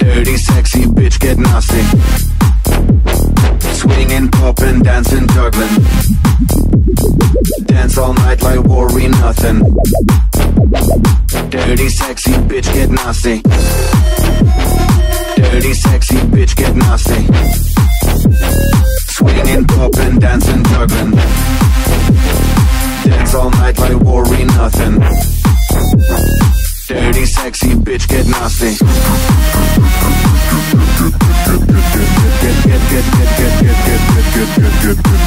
Dirty, sexy bitch, get nasty. Swinging, popping, dancing, juggling. Night like worry nothing. Dirty, sexy bitch, get nasty. Dirty, sexy bitch, get nasty. Swinging, popping, dancing, juggling. Dance all night like worry nothing. Dirty, sexy bitch, get nasty. Get, get, get, get, get, get, get, get, get, get, get, get, get.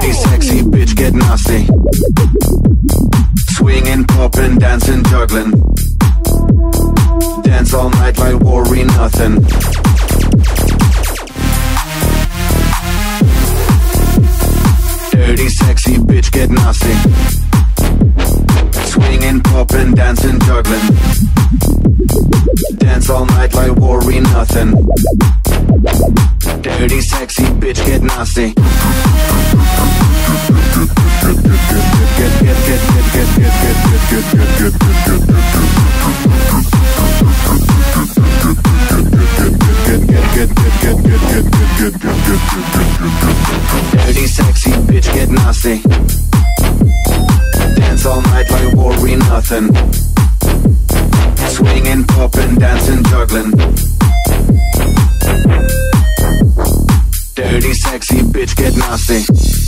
Get sexy bitch getting nasty. Swinging, popping, dancing, juggling. Dance all night like worry nothing. Dirty, sexy bitch, get nasty. Swinging, popping, dancing, juggling. Dance all night like worry nothing. Dirty, sexy bitch, get nasty. Dirty, sexy bitch, get nasty. Dance all night like worry nothing. Swinging, popping, dancing, juggling. Dirty, sexy bitch, get nasty.